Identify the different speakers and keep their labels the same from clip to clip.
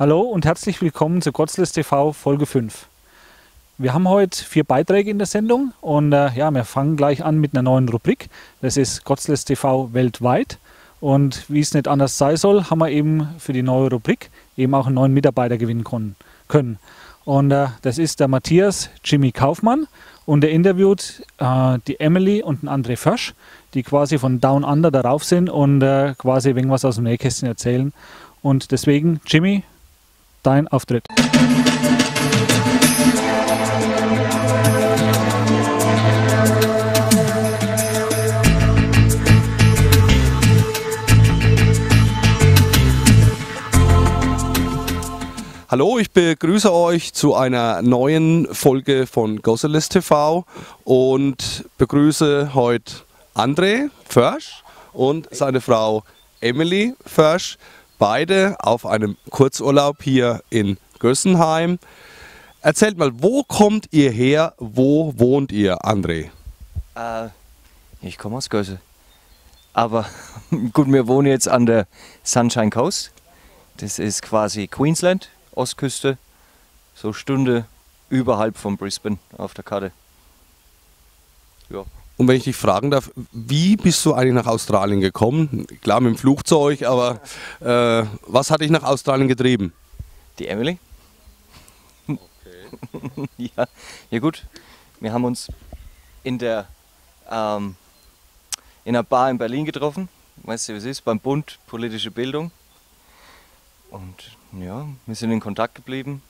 Speaker 1: Hallo und herzlich willkommen zu Gottsless TV Folge 5. Wir haben heute vier Beiträge in der Sendung und äh, ja, wir fangen gleich an mit einer neuen Rubrik. Das ist Gottsless TV weltweit. Und wie es nicht anders sein soll, haben wir eben für die neue Rubrik eben auch einen neuen Mitarbeiter gewinnen können. Und äh, das ist der Matthias Jimmy Kaufmann und er interviewt äh, die Emily und den André Försch, die quasi von Down Under darauf sind und äh, quasi irgendwas aus dem Nähkästchen erzählen. Und deswegen, Jimmy, dein Auftritt.
Speaker 2: Hallo, ich begrüße euch zu einer neuen Folge von Gosseles TV und begrüße heute André Försch und seine Frau Emily Försch, beide auf einem Kurzurlaub hier in Gössenheim. Erzählt mal, wo kommt ihr her? Wo wohnt ihr, André?
Speaker 3: Äh, ich komme aus Gösse. Aber gut, wir wohnen jetzt an der Sunshine Coast. Das ist quasi Queensland, Ostküste, so Stunde überhalb von Brisbane auf der Karte.
Speaker 2: Ja. Und wenn ich dich fragen darf, wie bist du eigentlich nach Australien gekommen? Klar mit dem Flugzeug, aber äh, was hat dich nach Australien getrieben?
Speaker 3: Die Emily. Okay. ja, ja gut, wir haben uns in der ähm, in einer Bar in Berlin getroffen. Weißt du, wie es ist? Beim Bund Politische Bildung. Und ja, wir sind in Kontakt geblieben.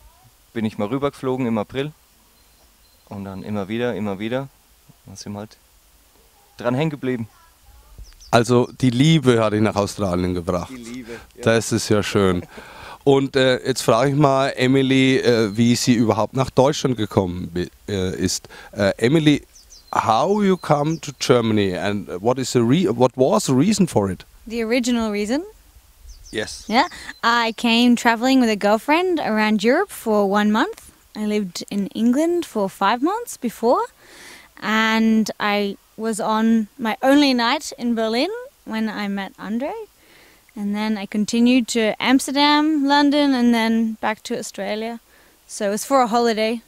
Speaker 3: Bin ich mal rübergeflogen im April. Und dann immer wieder, immer wieder. Dann sind wir halt dran hängen geblieben.
Speaker 2: Also die Liebe hat dich nach Australien gebracht. Die Liebe. Ja. Das ist ja schön. Und äh, jetzt frage ich mal Emily, äh, wie sie überhaupt nach Deutschland gekommen äh, ist. Äh, Emily, how you come to Germany and what is the what was the reason for it?
Speaker 4: The original reason
Speaker 2: Yes.
Speaker 4: Yeah. I came traveling with a girlfriend around Europe for one month. I lived in England for five months before. And I was on my only night in Berlin when I met Andre. And then I continued to Amsterdam, London, and then back to Australia. So it was for a holiday.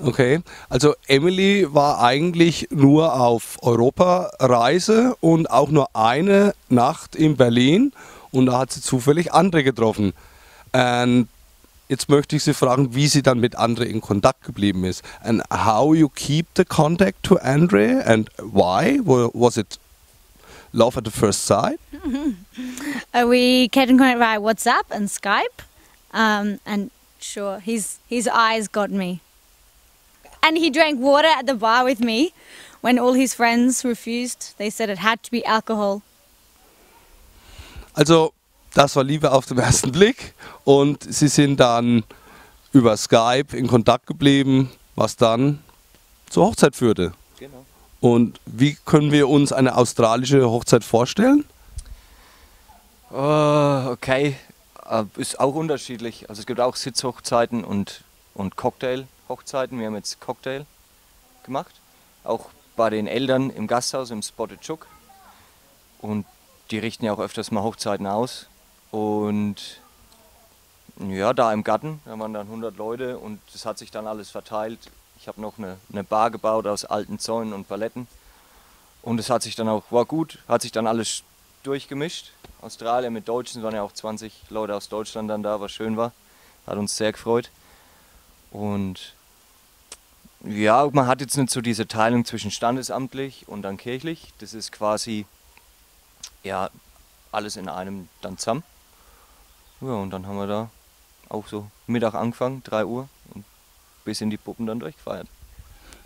Speaker 2: Okay, also Emily war eigentlich nur auf Europareise und auch nur eine Nacht in Berlin und da hat sie zufällig andere getroffen. Und jetzt möchte ich Sie fragen, wie sie dann mit Andre in Kontakt geblieben ist. And how you keep the contact to Andre and why? Was it love at the first sight?
Speaker 4: uh, we kept in contact via WhatsApp and Skype. Um, and sure, his, his eyes got me. And he drank water at the bar with me when all his friends refused. They said it had to be alcohol.
Speaker 2: Also, das war Liebe auf den ersten Blick und sie sind dann über Skype in Kontakt geblieben, was dann zur Hochzeit führte. Genau. Und wie können wir uns eine australische Hochzeit vorstellen?
Speaker 3: Uh, okay, uh, ist auch unterschiedlich. Also es gibt auch Sitzhochzeiten und, und Cocktail. Hochzeiten. Wir haben jetzt Cocktail gemacht. Auch bei den Eltern im Gasthaus im Spotted Chook. Und die richten ja auch öfters mal Hochzeiten aus. Und ja, da im Garten, da waren dann 100 Leute und das hat sich dann alles verteilt. Ich habe noch eine, eine Bar gebaut aus alten Zäunen und Paletten. Und es hat sich dann auch, war gut, hat sich dann alles durchgemischt. Australien mit Deutschen, waren ja auch 20 Leute aus Deutschland dann da, was schön war. Hat uns sehr gefreut. Und ja, man hat jetzt nicht so diese Teilung zwischen standesamtlich und dann kirchlich. Das ist quasi ja alles in einem dann zusammen. Ja, und dann haben wir da auch so Mittag angefangen, 3 Uhr, und bis in die Puppen dann durchgefeiert.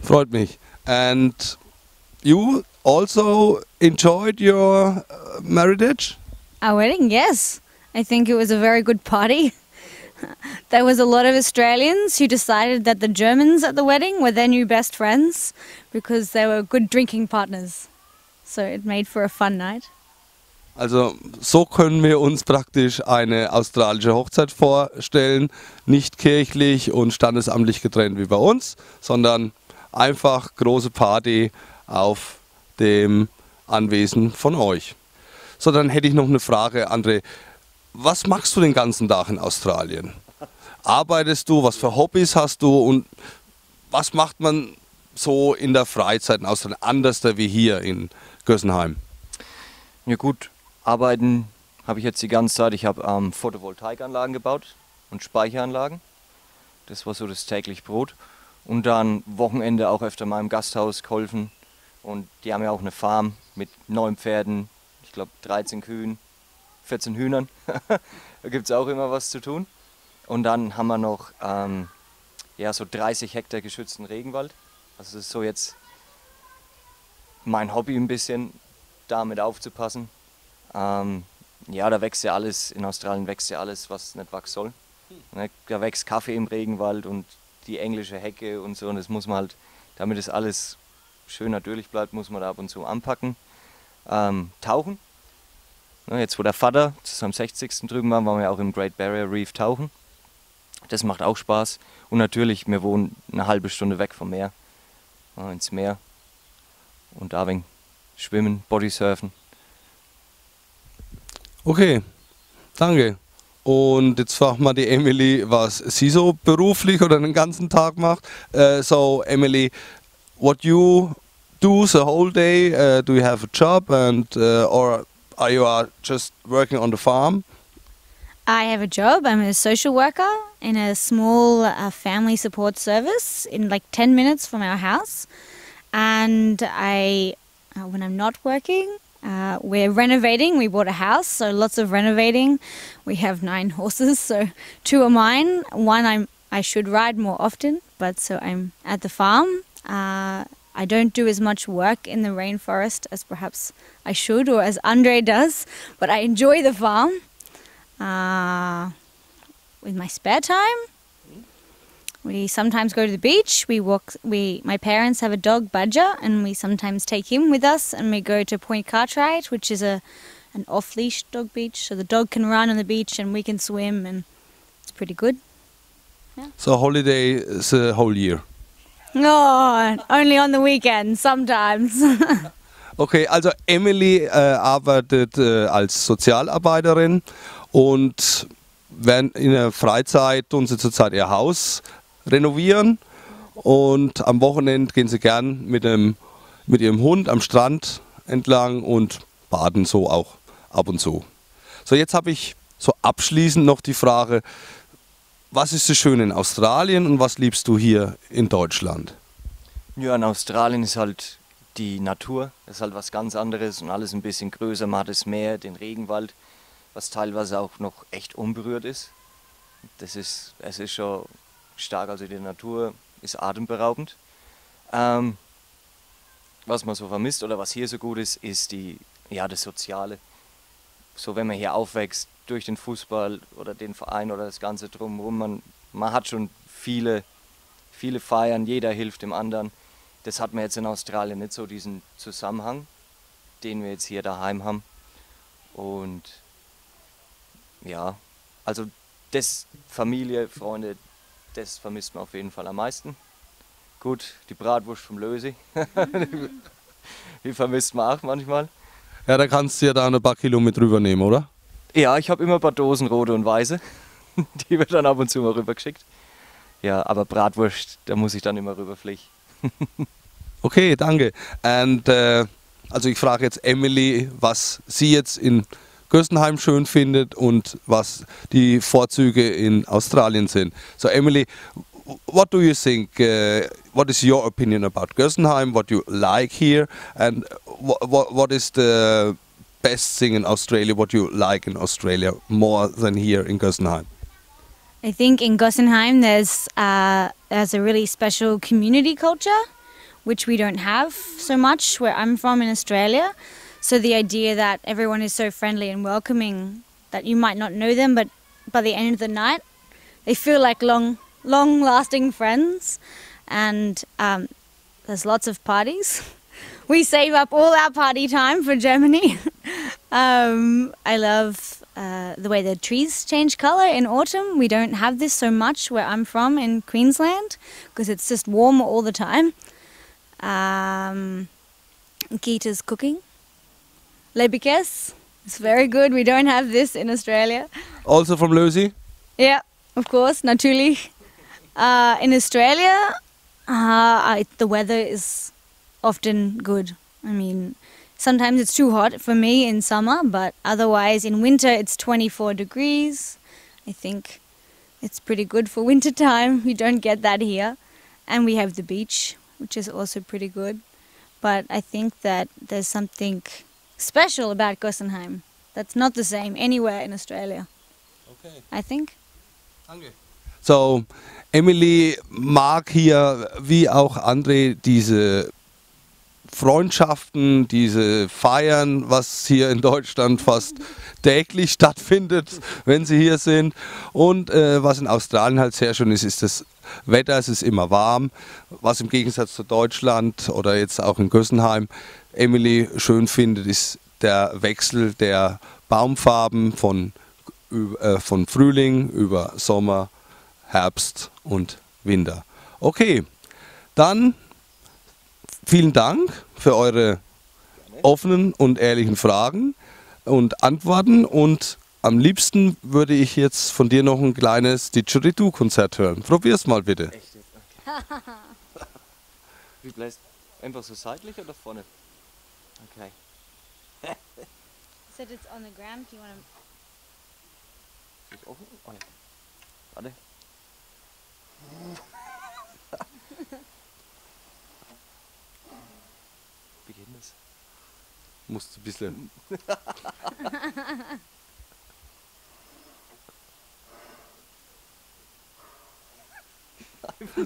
Speaker 2: Freut mich. And you also enjoyed your uh, marriage?
Speaker 4: Our wedding, yes. I think it was a very good party. there was a lot of Australians who decided that the Germans at the wedding were their new best friends because they were good drinking partners. So it made for a fun night.
Speaker 2: Also so können wir uns praktisch eine australische Hochzeit vorstellen, nicht kirchlich und standesamtlich getrennt wie bei uns, sondern einfach große Party auf dem Anwesen von euch. So, dann hätte ich noch eine Frage, André was machst du den ganzen Tag in Australien? Arbeitest du? Was für Hobbys hast du? Und was macht man so in der Freizeit in Australien anders wie hier in Gössenheim?
Speaker 3: Ja gut, arbeiten habe ich jetzt die ganze Zeit. Ich habe ähm, Photovoltaikanlagen gebaut und Speicheranlagen. Das war so das täglich Brot. Und dann Wochenende auch öfter mal im Gasthaus geholfen. Und die haben ja auch eine Farm mit neun Pferden, ich glaube 13 Kühen, 14 Hühnern. da gibt es auch immer was zu tun. Und dann haben wir noch ähm, ja, so 30 Hektar geschützten Regenwald. Also das ist so jetzt mein Hobby ein bisschen, damit aufzupassen. Ähm, ja, da wächst ja alles, in Australien wächst ja alles, was nicht wachsen soll. Ne, da wächst Kaffee im Regenwald und die englische Hecke und so. Und das muss man halt, damit es alles schön natürlich bleibt, muss man da ab und zu anpacken. Ähm, tauchen. Ne, jetzt wo der Vater zu seinem 60. drüben war, waren wir auch im Great Barrier Reef tauchen. Das macht auch Spaß. Und natürlich, wir wohnen eine halbe Stunde weg vom Meer. Ja, ins Meer. Und da wegen schwimmen, Bodysurfen.
Speaker 2: Okay, danke. Und jetzt fragt mal die Emily, was sie so beruflich oder den ganzen Tag macht. Uh, so Emily, what you do the whole day? Uh, do you have a job and uh, or are you just working on the farm?
Speaker 4: I have a job. I'm a social worker in a small uh, family support service in like 10 minutes from our house. And I, uh, when I'm not working, uh, we're renovating. We bought a house, so lots of renovating. We have nine horses, so two are mine. One I'm I should ride more often, but so I'm at the farm. Uh, I don't do as much work in the rainforest as perhaps I should or as Andre does, but I enjoy the farm. Uh, with my spare time, we sometimes go to the beach. We walk. We my parents have a dog, Badger, and we sometimes take him with us, and we go to Point Cartwright, which is a an off-leash dog beach, so the dog can run on the beach and we can swim, and it's pretty good. Yeah.
Speaker 2: So holiday is a whole year.
Speaker 4: Oh, only on the weekends sometimes.
Speaker 2: Okay, also Emily äh, arbeitet äh, als Sozialarbeiterin und während in der Freizeit tun sie zurzeit ihr Haus renovieren und am Wochenende gehen sie gern mit, dem, mit ihrem Hund am Strand entlang und baden so auch ab und zu. So, jetzt habe ich so abschließend noch die Frage, was ist so schön in Australien und was liebst du hier in Deutschland?
Speaker 3: Ja, in Australien ist halt die Natur, das ist halt was ganz anderes und alles ein bisschen größer. Man hat das Meer, den Regenwald, was teilweise auch noch echt unberührt ist. Das ist, es ist schon stark, also die Natur ist atemberaubend. Ähm, was man so vermisst oder was hier so gut ist, ist die, ja, das Soziale. So wenn man hier aufwächst, durch den Fußball oder den Verein oder das Ganze drumherum, man, man hat schon viele, viele Feiern, jeder hilft dem anderen. Das hat man jetzt in Australien nicht so, diesen Zusammenhang, den wir jetzt hier daheim haben. Und ja, also das Familie, Freunde, das vermisst man auf jeden Fall am meisten. Gut, die Bratwurst vom Lösi, die vermisst man auch manchmal.
Speaker 2: Ja, da kannst du ja da ein paar Kilo mit rübernehmen, oder?
Speaker 3: Ja, ich habe immer ein paar Dosen rote und weiße. Die wird dann ab und zu mal rübergeschickt. Ja, aber Bratwurst, da muss ich dann immer rüberfliegen.
Speaker 2: Okay, danke. Und, äh, also ich frage jetzt Emily, was sie jetzt in Gössenheim schön findet und was die Vorzüge in Australien sind. So Emily, what do you think? Uh, what is your opinion about Gössenheim? What you like here? And what, what, what is the best thing in Australia? What you like in Australia more than here in Gössenheim?
Speaker 4: I think in Gossenheim there's uh, there's a really special community culture, which we don't have so much where I'm from in Australia. So the idea that everyone is so friendly and welcoming that you might not know them, but by the end of the night, they feel like long, long-lasting friends. And um, there's lots of parties. We save up all our party time for Germany. um, I love uh, the way the trees change colour in autumn. We don't have this so much where I'm from in Queensland because it's just warm all the time. Um, Gita's cooking. Lebikes. It's very good. We don't have this in Australia.
Speaker 2: Also from Lösi?
Speaker 4: Yeah, of course, natürlich. Uh, in Australia, uh, I, the weather is often good. I mean, sometimes it's too hot for me in summer, but otherwise in winter it's 24 degrees. I think it's pretty good for winter time. We don't get that here. And we have the beach, which is also pretty good. But I think that there's something special about Gossenheim that's not the same anywhere in Australia.
Speaker 2: Okay.
Speaker 4: I think.
Speaker 2: Danke. So, Emily mag hier wie auch André diese Freundschaften, diese Feiern, was hier in Deutschland fast täglich stattfindet, wenn sie hier sind. Und äh, was in Australien halt sehr schön ist, ist das Wetter, es ist immer warm, was im Gegensatz zu Deutschland oder jetzt auch in Gössenheim Emily schön findet, ist der Wechsel der Baumfarben von, äh, von Frühling über Sommer, Herbst und Winter. Okay, dann vielen Dank für eure offenen und ehrlichen Fragen und Antworten und am liebsten würde ich jetzt von dir noch ein kleines Didgeridoo-Konzert hören. Probier's mal bitte.
Speaker 3: Echt jetzt? Okay. Wie bläst? Einfach so seitlich oder vorne? Okay.
Speaker 4: Said it's on the ground. Do you want
Speaker 3: Ist offen? Oh ja. Warte. Wie geht denn das?
Speaker 2: Musst ein bisschen.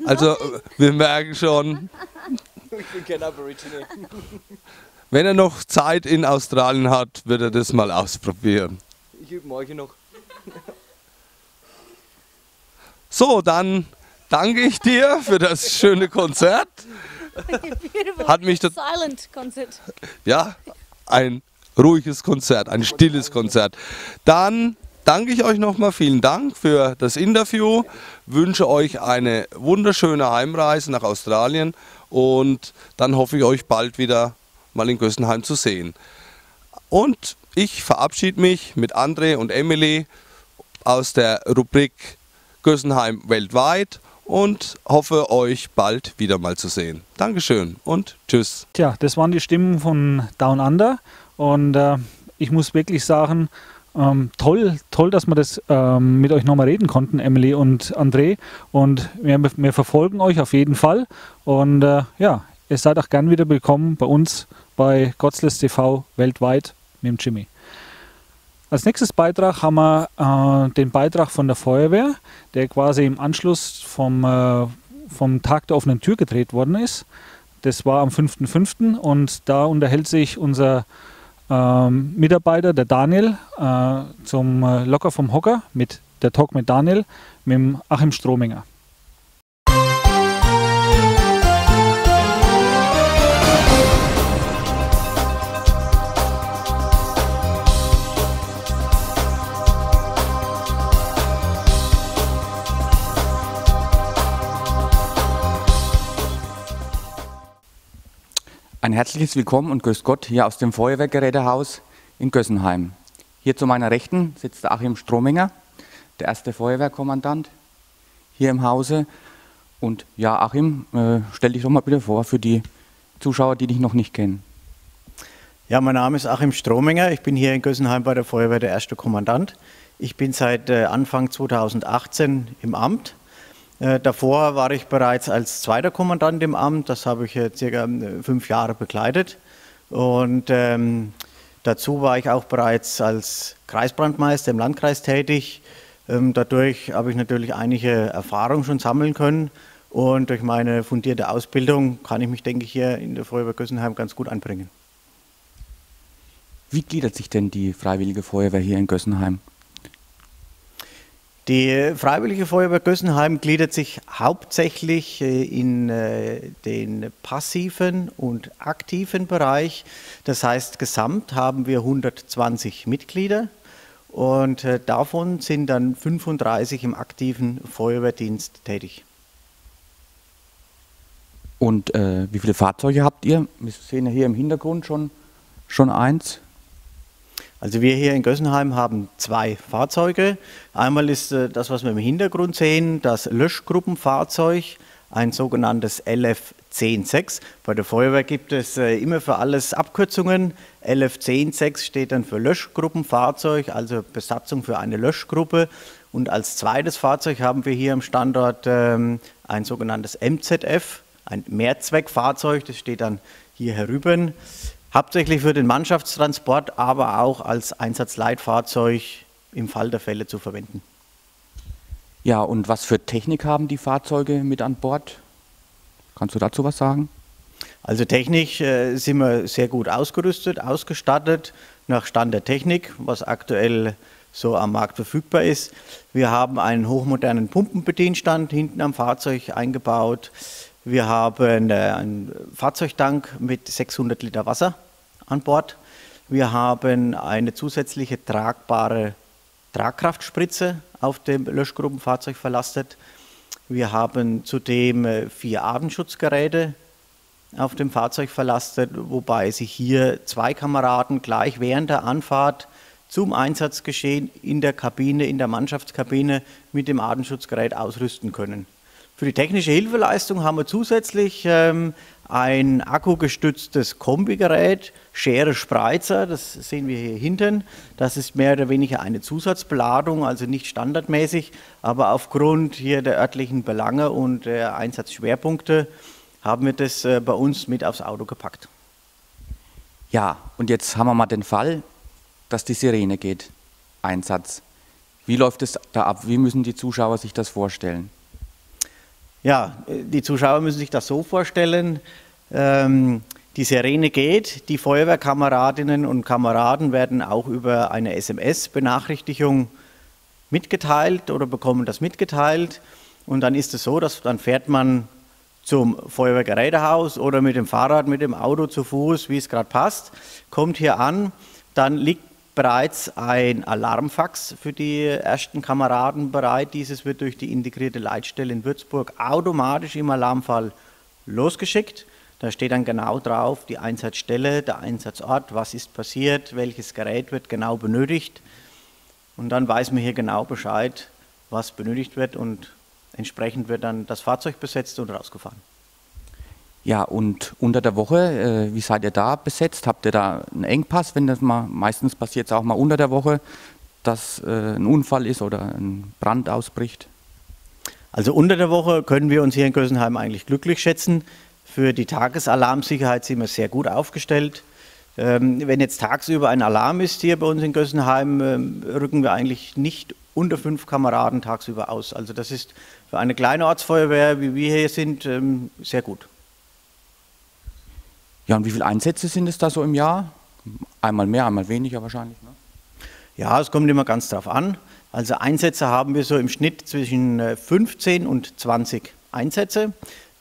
Speaker 2: Also, äh, wir merken schon,
Speaker 3: Ich bin kein Aborigine.
Speaker 2: Wenn er noch Zeit in Australien hat, wird er das mal ausprobieren.
Speaker 3: Ich übe morgen noch.
Speaker 2: So, dann danke ich dir für das schöne Konzert. Hat mich
Speaker 4: silent concert.
Speaker 2: Ja, ein ruhiges Konzert, ein stilles Konzert. Dann danke ich euch nochmal, vielen Dank für das Interview, wünsche euch eine wunderschöne Heimreise nach Australien und dann hoffe ich euch bald wieder mal in Gössenheim zu sehen. Und ich verabschiede mich mit André und Emily aus der Rubrik Gössenheim weltweit und hoffe euch bald wieder mal zu sehen. Dankeschön und tschüss.
Speaker 1: Tja, das waren die Stimmen von Down Under und äh, ich muss wirklich sagen, ähm, toll, toll, dass wir das ähm, mit euch nochmal reden konnten, Emily und André. Und wir, wir verfolgen euch auf jeden Fall. Und äh, ja, ihr seid auch gern wieder willkommen bei uns bei Godsless TV weltweit mit dem Jimmy. Als nächstes Beitrag haben wir äh, den Beitrag von der Feuerwehr, der quasi im Anschluss vom, äh, vom Tag der offenen Tür gedreht worden ist. Das war am 5.5. und da unterhält sich unser ähm, Mitarbeiter, der Daniel, äh, zum äh, Locker vom Hocker mit der Talk mit Daniel, mit Achim Strominger.
Speaker 5: Ein herzliches Willkommen und Grüß Gott hier aus dem Feuerwehrgerätehaus in Gössenheim. Hier zu meiner Rechten sitzt Achim Strominger, der erste Feuerwehrkommandant hier im Hause. Und ja, Achim, äh, stell dich doch mal bitte vor für die Zuschauer, die dich noch nicht kennen.
Speaker 6: Ja, mein Name ist Achim Strominger. Ich bin hier in Gössenheim bei der Feuerwehr der erste Kommandant. Ich bin seit äh, Anfang 2018 im Amt. Äh, davor war ich bereits als zweiter Kommandant im Amt. Das habe ich circa äh, fünf Jahre begleitet. Und ähm, dazu war ich auch bereits als Kreisbrandmeister im Landkreis tätig. Ähm, dadurch habe ich natürlich einige Erfahrungen schon sammeln können. Und durch meine fundierte Ausbildung kann ich mich, denke ich, hier in der Feuerwehr Gössenheim ganz gut einbringen.
Speaker 5: Wie gliedert sich denn die Freiwillige Feuerwehr hier in Gössenheim?
Speaker 6: Die Freiwillige Feuerwehr Gössenheim gliedert sich hauptsächlich äh, in äh, den passiven und aktiven Bereich. Das heißt, gesamt haben wir 120 Mitglieder und äh, davon sind dann 35 im aktiven Feuerwehrdienst tätig.
Speaker 5: Und äh, wie viele Fahrzeuge habt ihr? Wir sehen ja hier im Hintergrund schon, schon eins.
Speaker 6: Also wir hier in Gössenheim haben zwei Fahrzeuge. Einmal ist äh, das, was wir im Hintergrund sehen, das Löschgruppenfahrzeug, ein sogenanntes LF 106. Bei der Feuerwehr gibt es äh, immer für alles Abkürzungen. LF 106 steht dann für Löschgruppenfahrzeug, also Besatzung für eine Löschgruppe. Und als zweites Fahrzeug haben wir hier am Standort ähm, ein sogenanntes MZF, ein Mehrzweckfahrzeug, das steht dann hier herüben hauptsächlich für den Mannschaftstransport, aber auch als Einsatzleitfahrzeug im Fall der Fälle zu verwenden.
Speaker 5: Ja, und was für Technik haben die Fahrzeuge mit an Bord? Kannst du dazu was sagen?
Speaker 6: Also technisch äh, sind wir sehr gut ausgerüstet, ausgestattet nach Stand der Technik, was aktuell so am Markt verfügbar ist. Wir haben einen hochmodernen Pumpenbedienstand hinten am Fahrzeug eingebaut. Wir haben äh, einen Fahrzeugtank mit 600 Liter Wasser an Bord. Wir haben eine zusätzliche tragbare Tragkraftspritze auf dem Löschgruppenfahrzeug verlastet. Wir haben zudem äh, vier Atemschutzgeräte auf dem Fahrzeug verlastet, wobei sich hier zwei Kameraden gleich während der Anfahrt zum Einsatzgeschehen in der Kabine, in der Mannschaftskabine mit dem Atemschutzgerät ausrüsten können. Für die technische Hilfeleistung haben wir zusätzlich ähm, ein akkugestütztes Kombigerät, Schere Spreizer, das sehen wir hier hinten. Das ist mehr oder weniger eine Zusatzbeladung, also nicht standardmäßig, aber aufgrund hier der örtlichen Belange und der Einsatzschwerpunkte haben wir das äh, bei uns mit aufs Auto gepackt.
Speaker 5: Ja, und jetzt haben wir mal den Fall, dass die Sirene geht, Einsatz. Wie läuft es da ab? Wie müssen die Zuschauer sich das vorstellen?
Speaker 6: Ja, die Zuschauer müssen sich das so vorstellen. Ähm, die Sirene geht, die Feuerwehrkameradinnen und Kameraden werden auch über eine SMS-Benachrichtigung mitgeteilt oder bekommen das mitgeteilt. Und dann ist es so, dass dann fährt man zum Feuerwehrgerätehaus oder mit dem Fahrrad, mit dem Auto zu Fuß, wie es gerade passt, kommt hier an, dann liegt bereits ein Alarmfax für die ersten Kameraden bereit. Dieses wird durch die integrierte Leitstelle in Würzburg automatisch im Alarmfall losgeschickt. Da steht dann genau drauf die Einsatzstelle, der Einsatzort, was ist passiert, welches Gerät wird genau benötigt. Und dann weiß man hier genau Bescheid, was benötigt wird und entsprechend wird dann das Fahrzeug besetzt und rausgefahren.
Speaker 5: Ja, und unter der Woche, äh, wie seid ihr da besetzt? Habt ihr da einen Engpass, wenn das mal, meistens passiert es auch mal unter der Woche, dass äh, ein Unfall ist oder ein Brand ausbricht?
Speaker 6: Also unter der Woche können wir uns hier in Gösenheim eigentlich glücklich schätzen. Für die Tagesalarmsicherheit sind wir sehr gut aufgestellt. Ähm, wenn jetzt tagsüber ein Alarm ist hier bei uns in Gösenheim, ähm, rücken wir eigentlich nicht unter fünf Kameraden tagsüber aus. Also das ist für eine kleine Ortsfeuerwehr, wie wir hier sind, ähm, sehr gut.
Speaker 5: Ja, und wie viele Einsätze sind es da so im Jahr? Einmal mehr, einmal weniger wahrscheinlich. Ne?
Speaker 6: Ja, es kommt immer ganz drauf an. Also Einsätze haben wir so im Schnitt zwischen 15 äh, und 20 Einsätze.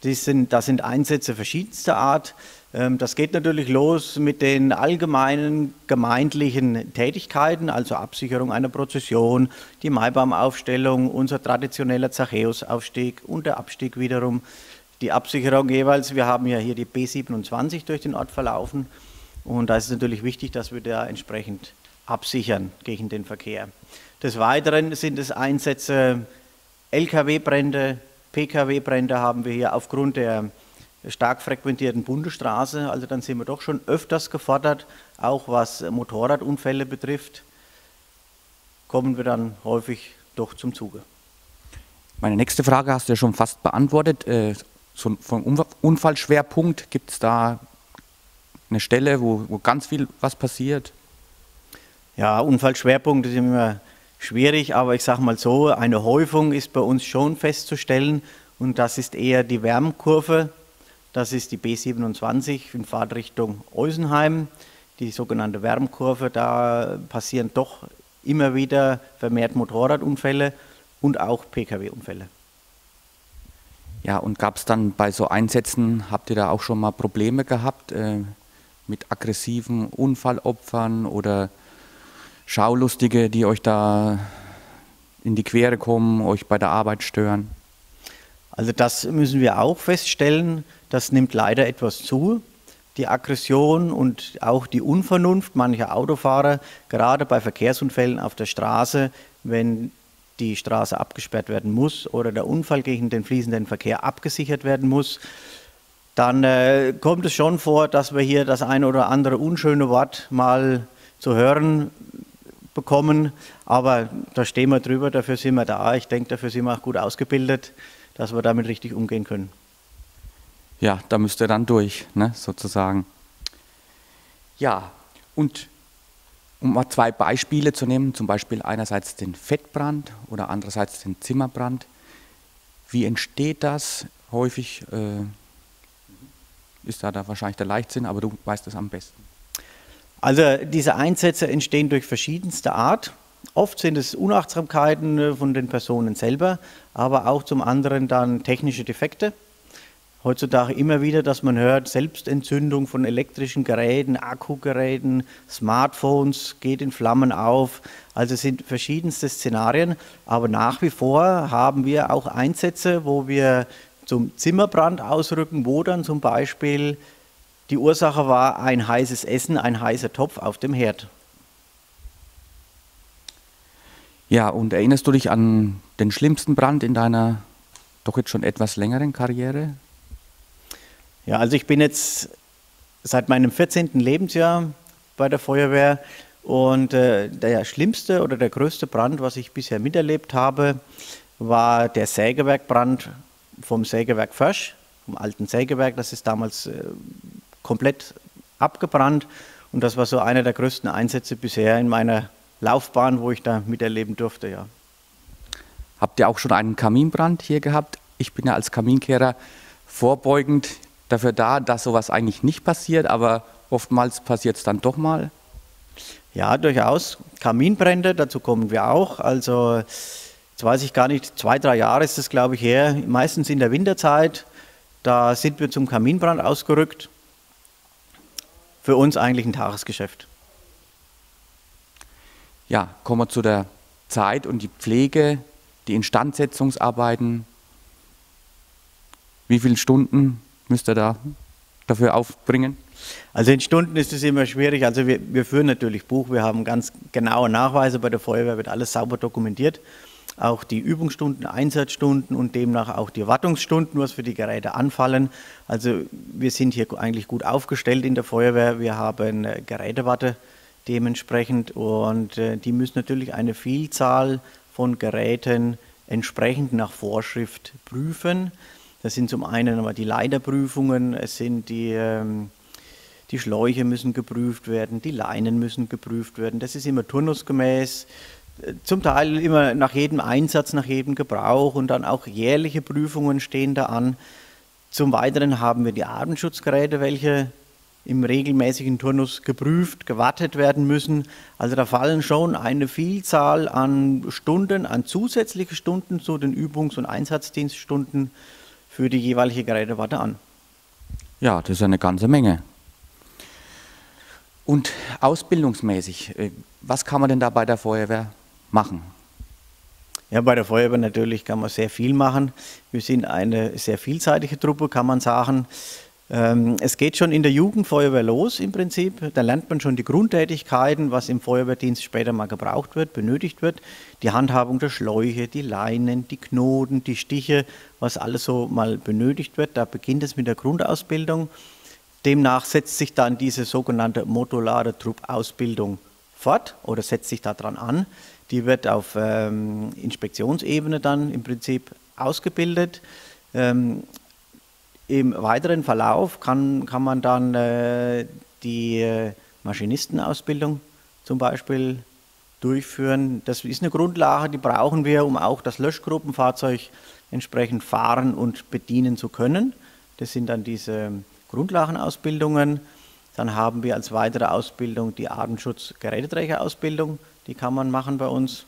Speaker 6: Das sind, das sind Einsätze verschiedenster Art. Ähm, das geht natürlich los mit den allgemeinen gemeindlichen Tätigkeiten, also Absicherung einer Prozession, die Maibaumaufstellung, unser traditioneller Zachäusaufstieg und der Abstieg wiederum die Absicherung jeweils. Wir haben ja hier die B27 durch den Ort verlaufen und da ist es natürlich wichtig, dass wir da entsprechend absichern gegen den Verkehr. Des Weiteren sind es Einsätze Lkw-Brände, Pkw-Brände haben wir hier aufgrund der stark frequentierten Bundesstraße. Also dann sind wir doch schon öfters gefordert, auch was Motorradunfälle betrifft, kommen wir dann häufig doch zum Zuge.
Speaker 5: Meine nächste Frage hast du ja schon fast beantwortet. So vom Unfallschwerpunkt gibt es da eine Stelle, wo, wo ganz viel was passiert?
Speaker 6: Ja, Unfallschwerpunkt ist immer schwierig, aber ich sage mal so, eine Häufung ist bei uns schon festzustellen und das ist eher die Wärmkurve. Das ist die B27 in Fahrtrichtung Eusenheim, die sogenannte Wärmkurve. Da passieren doch immer wieder vermehrt Motorradunfälle und auch Pkw-Unfälle.
Speaker 5: Ja, und gab es dann bei so Einsätzen, habt ihr da auch schon mal Probleme gehabt äh, mit aggressiven Unfallopfern oder Schaulustige, die euch da in die Quere kommen, euch bei der Arbeit stören?
Speaker 6: Also das müssen wir auch feststellen. Das nimmt leider etwas zu. die Aggression und auch die Unvernunft mancher Autofahrer, gerade bei Verkehrsunfällen auf der Straße, wenn die Straße abgesperrt werden muss oder der Unfall gegen den fließenden Verkehr abgesichert werden muss, dann äh, kommt es schon vor, dass wir hier das ein oder andere unschöne Wort mal zu hören bekommen. Aber da stehen wir drüber, dafür sind wir da. Ich denke, dafür sind wir auch gut ausgebildet, dass wir damit richtig umgehen können.
Speaker 5: Ja, da müsst ihr dann durch, ne, sozusagen. Ja, und um mal zwei Beispiele zu nehmen, zum Beispiel einerseits den Fettbrand oder andererseits den Zimmerbrand. Wie entsteht das? Häufig äh, ist da, da wahrscheinlich der Leichtsinn, aber du weißt es am besten.
Speaker 6: Also diese Einsätze entstehen durch verschiedenste Art. Oft sind es Unachtsamkeiten äh, von den Personen selber, aber auch zum anderen dann technische Defekte. Heutzutage immer wieder, dass man hört, Selbstentzündung von elektrischen Geräten, Akkugeräten, Smartphones geht in Flammen auf. Also es sind verschiedenste Szenarien, aber nach wie vor haben wir auch Einsätze, wo wir zum Zimmerbrand ausrücken, wo dann zum Beispiel die Ursache war ein heißes Essen, ein heißer Topf auf dem Herd.
Speaker 5: Ja, und erinnerst du dich an den schlimmsten Brand in deiner doch jetzt schon etwas längeren Karriere?
Speaker 6: Ja, also ich bin jetzt seit meinem 14. Lebensjahr bei der Feuerwehr und äh, der schlimmste oder der größte Brand, was ich bisher miterlebt habe, war der Sägewerkbrand vom Sägewerk Fösch, vom alten Sägewerk. Das ist damals äh, komplett abgebrannt und das war so einer der größten Einsätze bisher in meiner Laufbahn, wo ich da miterleben durfte. Ja.
Speaker 5: Habt ihr auch schon einen Kaminbrand hier gehabt? Ich bin ja als Kaminkehrer vorbeugend dafür da, dass sowas eigentlich nicht passiert, aber oftmals passiert es dann doch mal.
Speaker 6: Ja, durchaus. Kaminbrände, dazu kommen wir auch. Also, jetzt weiß ich gar nicht, zwei, drei Jahre ist das, glaube ich, her. Meistens in der Winterzeit. Da sind wir zum Kaminbrand ausgerückt. Für uns eigentlich ein Tagesgeschäft.
Speaker 5: Ja, kommen wir zu der Zeit und die Pflege, die Instandsetzungsarbeiten. Wie viele Stunden müsst ihr da dafür aufbringen?
Speaker 6: Also in Stunden ist es immer schwierig. Also wir, wir führen natürlich Buch, wir haben ganz genaue Nachweise bei der Feuerwehr, wird alles sauber dokumentiert. Auch die Übungsstunden, Einsatzstunden und demnach auch die Wartungsstunden, was für die Geräte anfallen. Also wir sind hier eigentlich gut aufgestellt in der Feuerwehr. Wir haben äh, Gerätewatte dementsprechend und äh, die müssen natürlich eine Vielzahl von Geräten entsprechend nach Vorschrift prüfen. Das sind zum einen aber die Leiterprüfungen, es sind die, ähm, die Schläuche müssen geprüft werden, die Leinen müssen geprüft werden. Das ist immer turnusgemäß, äh, zum Teil immer nach jedem Einsatz, nach jedem Gebrauch und dann auch jährliche Prüfungen stehen da an. Zum Weiteren haben wir die Atemschutzgeräte, welche im regelmäßigen Turnus geprüft, gewartet werden müssen. Also da fallen schon eine Vielzahl an Stunden, an zusätzliche Stunden zu den Übungs- und Einsatzdienststunden für die jeweilige Gerätewarte an.
Speaker 5: Ja, das ist eine ganze Menge. Und ausbildungsmäßig, äh, was kann man denn da bei der Feuerwehr machen?
Speaker 6: Ja, bei der Feuerwehr natürlich kann man sehr viel machen. Wir sind eine sehr vielseitige Truppe, kann man sagen. Ähm, es geht schon in der Jugendfeuerwehr los im Prinzip. Da lernt man schon die Grundtätigkeiten, was im Feuerwehrdienst später mal gebraucht wird, benötigt wird. Die Handhabung der Schläuche, die Leinen, die Knoten, die Stiche, was alles so mal benötigt wird. Da beginnt es mit der Grundausbildung. Demnach setzt sich dann diese sogenannte modulare Truppausbildung fort oder setzt sich daran an. Die wird auf ähm, Inspektionsebene dann im Prinzip ausgebildet. Ähm, im weiteren Verlauf kann, kann man dann äh, die äh, Maschinistenausbildung zum Beispiel durchführen. Das ist eine Grundlage, die brauchen wir, um auch das Löschgruppenfahrzeug entsprechend fahren und bedienen zu können. Das sind dann diese Grundlagenausbildungen. Dann haben wir als weitere Ausbildung die Artenschutz-Geräteträgerausbildung, die kann man machen bei uns.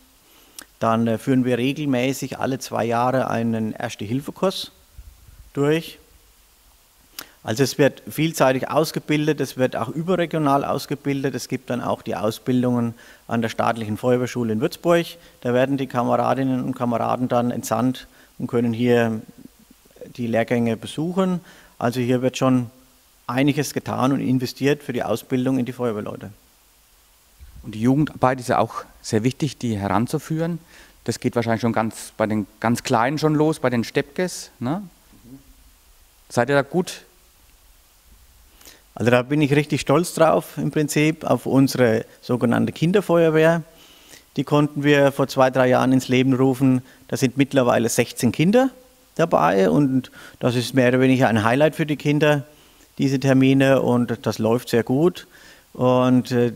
Speaker 6: Dann äh, führen wir regelmäßig alle zwei Jahre einen Erste-Hilfe-Kurs durch. Also es wird vielseitig ausgebildet, es wird auch überregional ausgebildet. Es gibt dann auch die Ausbildungen an der staatlichen Feuerwehrschule in Würzburg. Da werden die Kameradinnen und Kameraden dann entsandt und können hier die Lehrgänge besuchen. Also hier wird schon einiges getan und investiert für die Ausbildung in die Feuerwehrleute.
Speaker 5: Und die Jugendarbeit ist ja auch sehr wichtig, die heranzuführen. Das geht wahrscheinlich schon ganz bei den ganz Kleinen schon los, bei den Steppkes. Ne? Seid ihr da gut?
Speaker 6: Also da bin ich richtig stolz drauf im Prinzip, auf unsere sogenannte Kinderfeuerwehr. Die konnten wir vor zwei, drei Jahren ins Leben rufen. Da sind mittlerweile 16 Kinder dabei und das ist mehr oder weniger ein Highlight für die Kinder, diese Termine und das läuft sehr gut. Und äh,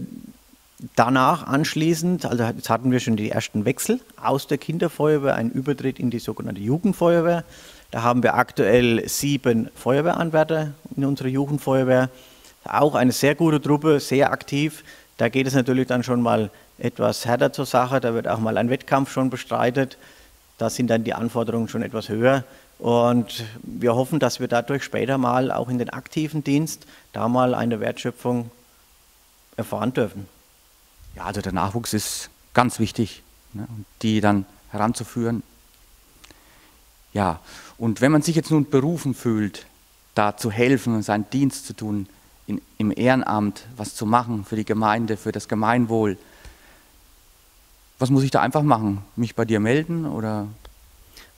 Speaker 6: danach anschließend, also jetzt hatten wir schon die ersten Wechsel aus der Kinderfeuerwehr, einen Übertritt in die sogenannte Jugendfeuerwehr. Da haben wir aktuell sieben Feuerwehranwärter in unserer Jugendfeuerwehr. Auch eine sehr gute Truppe, sehr aktiv. Da geht es natürlich dann schon mal etwas härter zur Sache. Da wird auch mal ein Wettkampf schon bestreitet. Da sind dann die Anforderungen schon etwas höher. Und wir hoffen, dass wir dadurch später mal auch in den aktiven Dienst da mal eine Wertschöpfung erfahren dürfen.
Speaker 5: Ja, also der Nachwuchs ist ganz wichtig, ne, die dann heranzuführen. Ja, und wenn man sich jetzt nun berufen fühlt, da zu helfen seinen Dienst zu tun, in, im Ehrenamt was zu machen für die Gemeinde, für das Gemeinwohl, was muss ich da einfach machen? Mich bei dir melden oder?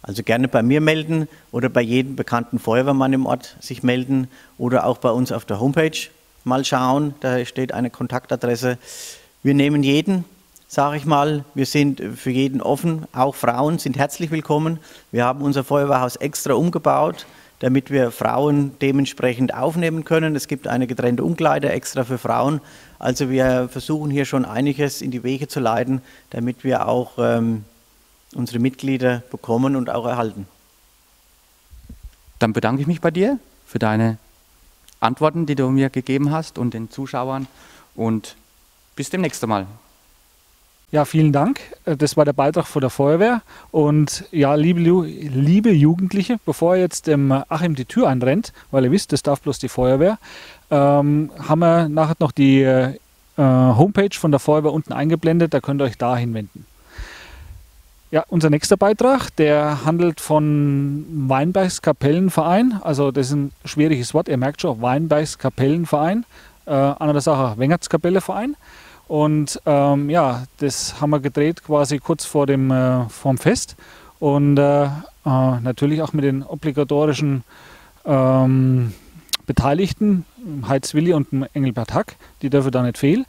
Speaker 6: Also gerne bei mir melden oder bei jedem bekannten Feuerwehrmann im Ort sich melden oder auch bei uns auf der Homepage mal schauen. Da steht eine Kontaktadresse. Wir nehmen jeden, sage ich mal. Wir sind für jeden offen. Auch Frauen sind herzlich willkommen. Wir haben unser Feuerwehrhaus extra umgebaut damit wir Frauen dementsprechend aufnehmen können. Es gibt eine getrennte Umkleide extra für Frauen. Also wir versuchen hier schon einiges in die Wege zu leiten, damit wir auch ähm, unsere Mitglieder bekommen und auch erhalten.
Speaker 5: Dann bedanke ich mich bei dir für deine Antworten, die du mir gegeben hast und den Zuschauern und bis demnächst Mal.
Speaker 1: Ja, vielen Dank. Äh, das war der Beitrag von der Feuerwehr. Und ja, liebe, liebe Jugendliche, bevor jetzt dem Achim die Tür einrennt, weil ihr wisst, das darf bloß die Feuerwehr, ähm, haben wir nachher noch die äh, Homepage von der Feuerwehr unten eingeblendet. Da könnt ihr euch da hinwenden. Ja, unser nächster Beitrag, der handelt von Weinbergs Kapellenverein. Also das ist ein schwieriges Wort, ihr merkt schon, Weinbergs Kapellenverein. Äh, an Sache Wengerts Kapelleverein. Und ähm, ja, das haben wir gedreht quasi kurz vor dem äh, vorm Fest. Und äh, äh, natürlich auch mit den obligatorischen ähm, Beteiligten, Heiz Willi und Engelbert Hack, die dürfen da nicht fehlen.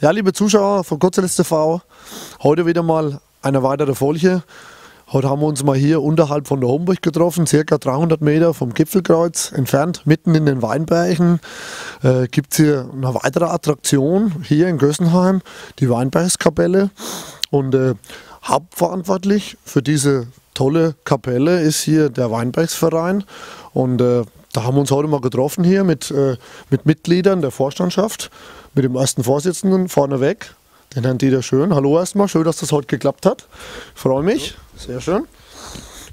Speaker 7: Ja, liebe Zuschauer von Kurzelles TV, heute wieder mal eine weitere Folge Heute haben wir uns mal hier unterhalb von der Homburg getroffen, circa 300 Meter vom Gipfelkreuz entfernt, mitten in den Weinbergen. Äh, Gibt es hier eine weitere Attraktion hier in Gössenheim, die Weinbergskapelle. Und äh, hauptverantwortlich für diese tolle Kapelle ist hier der Weinbergsverein. Und äh, da haben wir uns heute mal getroffen hier mit, äh, mit Mitgliedern der Vorstandschaft, mit dem ersten Vorsitzenden vorneweg, den Herrn Dieter Schön. Hallo erstmal, schön, dass das heute geklappt hat. Ich freue mich. Sehr schön.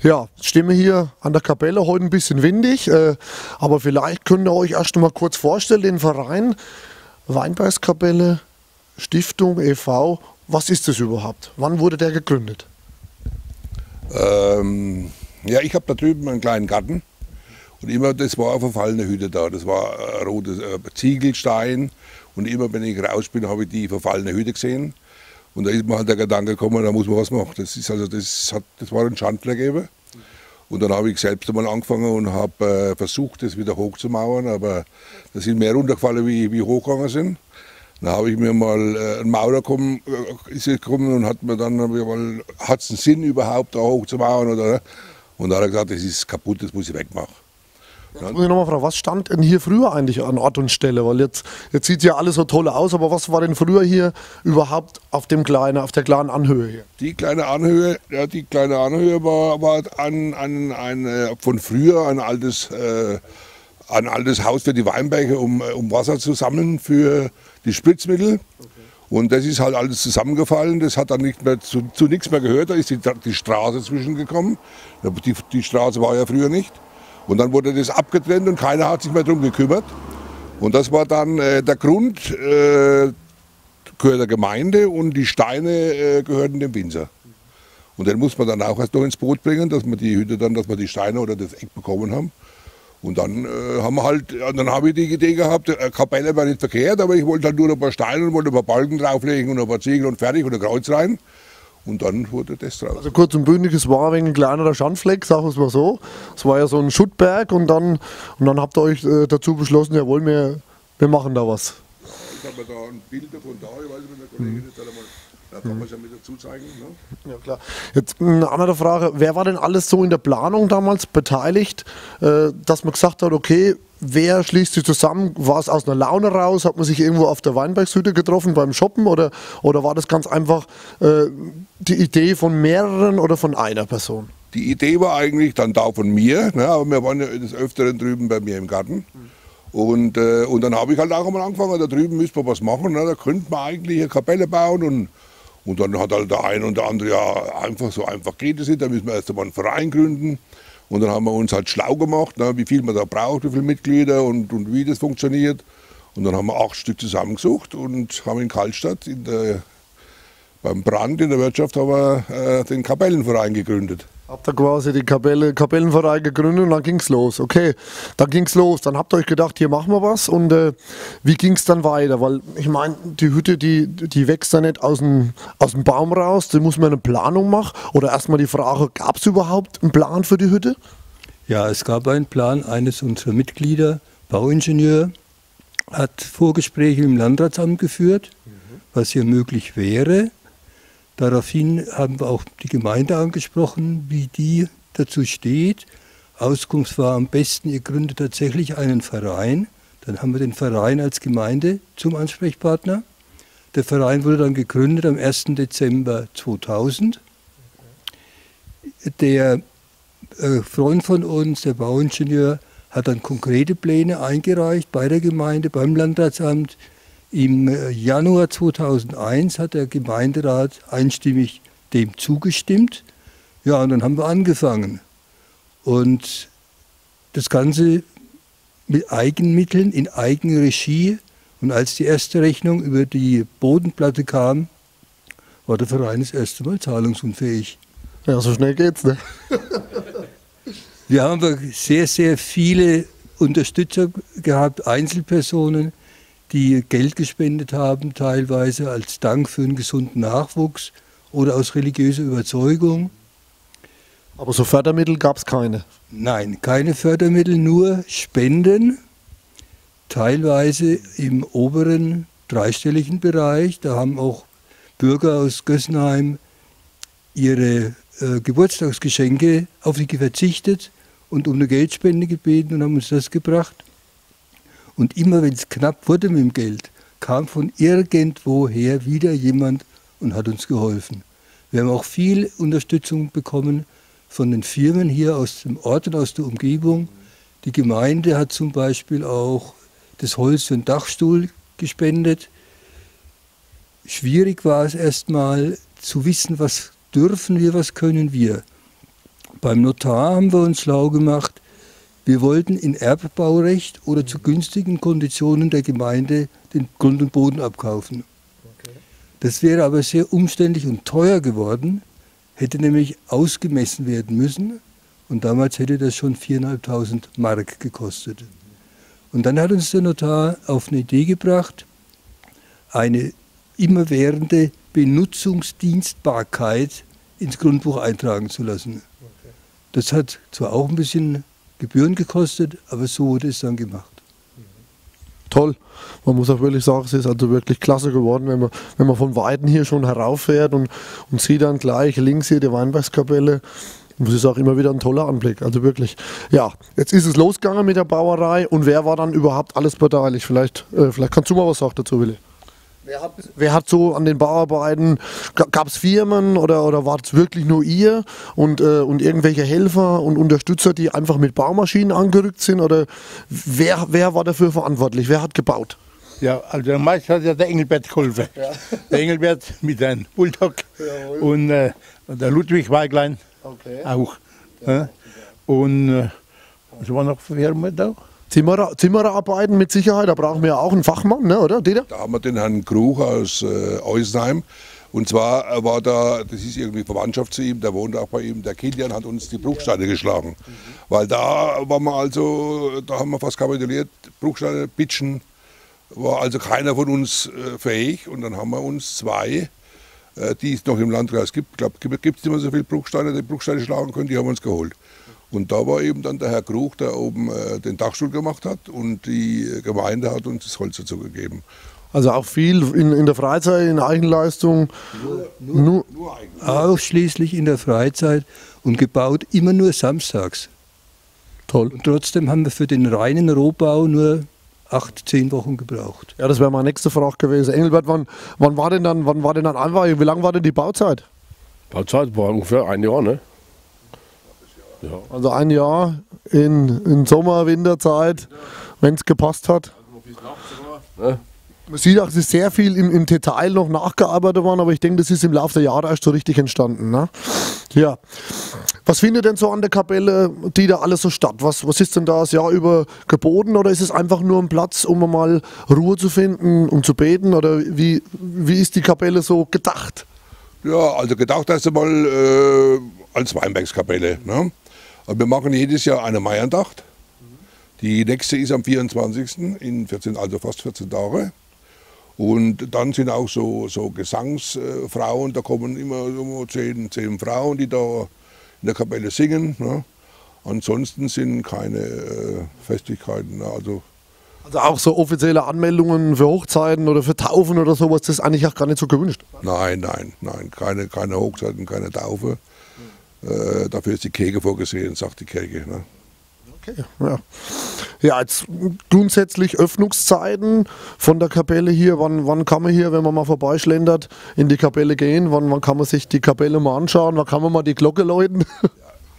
Speaker 7: Ja, wir hier an der Kapelle, heute ein bisschen windig, äh, aber vielleicht könnt ihr euch erst mal kurz vorstellen, den Verein Weinbergskapelle Stiftung e.V., was ist das überhaupt? Wann wurde der gegründet?
Speaker 8: Ähm, ja, ich habe da drüben einen kleinen Garten und immer, das war eine verfallene Hütte da, das war ein roter äh, Ziegelstein und immer, wenn ich raus bin, habe ich die verfallene Hütte gesehen und da ist mir halt der Gedanke gekommen, da muss man was machen. Das, ist also, das, hat, das war ein Schandflehrgeber. Und dann habe ich selbst einmal angefangen und habe äh, versucht, das wieder hochzumauern, aber da sind mehr runtergefallen, wie, wie hochgegangen sind. Dann habe ich mir mal äh, ein Maurer kommen, äh, ist gekommen und hat mir dann hat es einen Sinn überhaupt, da hochzumauern oder? Und da hat er gesagt, das ist kaputt, das muss ich wegmachen.
Speaker 7: Jetzt muss ich nochmal fragen, was stand denn hier früher eigentlich an Ort und Stelle? Weil jetzt, jetzt sieht ja alles so toll aus, aber was war denn früher hier überhaupt auf, dem kleinen, auf der kleinen Anhöhe hier?
Speaker 8: Die kleine Anhöhe, ja, die kleine Anhöhe war, war ein, ein, ein, äh, von früher ein altes, äh, ein altes Haus für die Weinberge, um, äh, um Wasser zu sammeln für die Spritzmittel. Okay. Und das ist halt alles zusammengefallen. Das hat dann nicht mehr zu, zu nichts mehr gehört. Da ist die, die Straße zwischengekommen. Die, die Straße war ja früher nicht. Und dann wurde das abgetrennt und keiner hat sich mehr darum gekümmert. Und das war dann äh, der Grund, äh, gehört der Gemeinde und die Steine äh, gehörten dem Winzer. Und den muss man dann auch erst noch ins Boot bringen, dass man die Hütte dann, dass wir die Steine oder das Eck bekommen haben. Und dann äh, haben wir halt, dann habe ich die Idee gehabt, eine Kapelle wäre nicht verkehrt, aber ich wollte halt nur ein paar Steine und wollte ein paar Balken drauflegen und ein paar Ziegel und fertig und ein Kreuz rein. Und dann wurde das draus.
Speaker 7: Also kurz und bündig, es war ein kleinerer Schandfleck, sagen wir es mal so. Es war ja so ein Schuttberg und dann, und dann habt ihr euch äh, dazu beschlossen, jawohl, wir, wir machen da was.
Speaker 8: Ich habe da ein Bild davon da, ich weiß nicht, wenn der Kollege das einmal, da kann man es ja mit dazu zeigen. Ne?
Speaker 7: Ja, klar. Jetzt eine andere Frage. Wer war denn alles so in der Planung damals beteiligt, äh, dass man gesagt hat, okay, wer schließt sich zusammen? War es aus einer Laune raus? Hat man sich irgendwo auf der Weinbergshütte getroffen beim Shoppen? Oder, oder war das ganz einfach äh, die Idee von mehreren oder von einer Person?
Speaker 8: Die Idee war eigentlich dann da von mir, ne, aber wir waren ja des Öfteren drüben bei mir im Garten. Und, äh, und dann habe ich halt auch einmal angefangen, da drüben müsste man was machen, ne, da könnte man eigentlich eine Kapelle bauen. Und, und dann hat halt der eine und der andere, ja, einfach so einfach geht es nicht, da müssen wir erst einmal einen Verein gründen. Und dann haben wir uns halt schlau gemacht, ne, wie viel man da braucht, wie viele Mitglieder und, und wie das funktioniert. Und dann haben wir acht Stück zusammengesucht und haben in Kaltstadt in der, beim Brand in der Wirtschaft haben wir, äh, den Kapellenverein gegründet.
Speaker 7: Habt ihr quasi die Kapelle, Kapellenverein gegründet und dann ging's los. Okay, dann ging's los. Dann habt ihr euch gedacht, hier machen wir was. Und äh, wie ging's dann weiter? Weil ich meine, die Hütte, die, die wächst ja nicht aus dem, aus dem Baum raus. Da muss man eine Planung machen. Oder erstmal die Frage, gab es überhaupt einen Plan für die Hütte?
Speaker 9: Ja, es gab einen Plan eines unserer Mitglieder, Bauingenieur, hat Vorgespräche im Landratsamt geführt, was hier möglich wäre. Daraufhin haben wir auch die Gemeinde angesprochen, wie die dazu steht. Auskunft war am besten, ihr gründet tatsächlich einen Verein. Dann haben wir den Verein als Gemeinde zum Ansprechpartner. Der Verein wurde dann gegründet am 1. Dezember 2000. Der äh, Freund von uns, der Bauingenieur, hat dann konkrete Pläne eingereicht bei der Gemeinde, beim Landratsamt. Im äh, Januar 2001 hat der Gemeinderat einstimmig dem zugestimmt. Ja, und dann haben wir angefangen. Und das Ganze mit Eigenmitteln, in Eigenregie. Und als die erste Rechnung über die Bodenplatte kam, war der Verein das erste Mal zahlungsunfähig.
Speaker 7: Ja, so schnell geht's, ne?
Speaker 9: Wir haben aber sehr, sehr viele Unterstützer gehabt, Einzelpersonen, die Geld gespendet haben, teilweise als Dank für einen gesunden Nachwuchs oder aus religiöser Überzeugung.
Speaker 7: Aber so Fördermittel gab es keine.
Speaker 9: Nein, keine Fördermittel, nur Spenden, teilweise im oberen dreistelligen Bereich. Da haben auch Bürger aus Gössenheim ihre äh, Geburtstagsgeschenke auf sie verzichtet und um eine Geldspende gebeten und haben uns das gebracht. Und immer wenn es knapp wurde mit dem Geld, kam von irgendwoher wieder jemand und hat uns geholfen. Wir haben auch viel Unterstützung bekommen von den Firmen hier aus dem Ort und aus der Umgebung. Die Gemeinde hat zum Beispiel auch das Holz für den Dachstuhl gespendet. Schwierig war es erstmal zu wissen, was dürfen wir, was können wir. Beim Notar haben wir uns schlau gemacht. Wir wollten in Erbbaurecht oder zu günstigen Konditionen der Gemeinde den Grund und Boden abkaufen. Das wäre aber sehr umständlich und teuer geworden, hätte nämlich ausgemessen werden müssen und damals hätte das schon 4.500 Mark gekostet. Und dann hat uns der Notar auf eine Idee gebracht, eine immerwährende Benutzungsdienstbarkeit ins Grundbuch eintragen zu lassen. Das hat zwar auch ein bisschen Gebühren gekostet, aber so wurde es dann gemacht.
Speaker 7: Toll. Man muss auch wirklich sagen, es ist also wirklich klasse geworden, wenn man, wenn man von Weiden hier schon herauffährt und, und sieht dann gleich links hier die Weinbergskapelle. Das ist auch immer wieder ein toller Anblick. Also wirklich. Ja, jetzt ist es losgegangen mit der Bauerei und wer war dann überhaupt alles beteiligt? Vielleicht, äh, vielleicht kannst du mal was sagen dazu, Willi. Wer hat, wer hat so an den Bauarbeiten, gab es Firmen oder, oder war es wirklich nur ihr und, äh, und irgendwelche Helfer und Unterstützer, die einfach mit Baumaschinen angerückt sind? Oder wer, wer war dafür verantwortlich? Wer hat gebaut?
Speaker 10: Ja, also der Meister hat ja der Engelbert geholfen.
Speaker 7: Ja.
Speaker 10: Der Engelbert mit seinem Bulldog und, äh, und der Ludwig Weiglein
Speaker 7: Okay.
Speaker 10: auch. Ja. Und äh, was war noch Firmen da?
Speaker 7: Zimmerer, Zimmererarbeiten mit Sicherheit, da brauchen wir ja auch einen Fachmann, ne, oder Dieter?
Speaker 8: Da haben wir den Herrn Kruch aus äh, Eusenheim Und zwar war da, das ist irgendwie Verwandtschaft zu ihm, der wohnt auch bei ihm, der Kilian hat uns die Bruchsteine geschlagen. Weil da waren wir also, da haben wir fast kapituliert, Bruchsteine, Bitschen, war also keiner von uns äh, fähig. Und dann haben wir uns zwei, äh, die es noch im Landkreis gibt, ich glaube, gibt es nicht mehr so viele Bruchsteine, die Bruchsteine schlagen können, die haben wir uns geholt. Und da war eben dann der Herr Kruch, der oben äh, den Dachstuhl gemacht hat und die Gemeinde hat uns das Holz dazu gegeben.
Speaker 7: Also auch viel in, in der Freizeit, in Eigenleistung.
Speaker 9: Nur, nur, nur Ausschließlich in der Freizeit und gebaut immer nur samstags.
Speaker 7: Toll.
Speaker 9: Und trotzdem haben wir für den reinen Rohbau nur acht, zehn Wochen gebraucht.
Speaker 7: Ja, das wäre meine nächste Frage gewesen. Engelbert, wann, wann war denn dann, wann war denn dann Anweisung? Wie lange war denn die Bauzeit?
Speaker 11: Bauzeit war ungefähr ein Jahr, ne?
Speaker 7: Ja. Also ein Jahr in, in Sommer, Winterzeit, wenn es gepasst hat. Ne? Man sieht auch, es ist sehr viel im, im, Detail noch nachgearbeitet worden, aber ich denke, das ist im Laufe der Jahre erst so richtig entstanden. Ne? Ja. Was findet denn so an der Kapelle, die da alles so statt? Was, was ist denn da das Jahr über geboten oder ist es einfach nur ein Platz, um mal Ruhe zu finden, um zu beten? Oder wie, wie ist die Kapelle so gedacht?
Speaker 8: Ja, also gedacht erst einmal äh, als Weinbergskapelle. Ne? Wir machen jedes Jahr eine Maiandacht. Die nächste ist am 24. in 14, also fast 14 Tage. Und dann sind auch so, so Gesangsfrauen, da kommen immer so zehn, zehn Frauen, die da in der Kapelle singen. Ne? Ansonsten sind keine äh, Festlichkeiten. Ne? Also,
Speaker 7: also auch so offizielle Anmeldungen für Hochzeiten oder für Taufen oder sowas, das ist eigentlich auch gar nicht so gewünscht.
Speaker 8: Nein, nein, nein, keine, keine Hochzeiten, keine Taufe. Äh, dafür ist die Kirche vorgesehen, sagt die Kirche. Ne?
Speaker 7: Okay, ja. Ja, jetzt grundsätzlich Öffnungszeiten von der Kapelle hier. Wann, wann kann man hier, wenn man mal vorbeischlendert, in die Kapelle gehen? Wann, wann kann man sich die Kapelle mal anschauen? Wann kann man mal die Glocke läuten?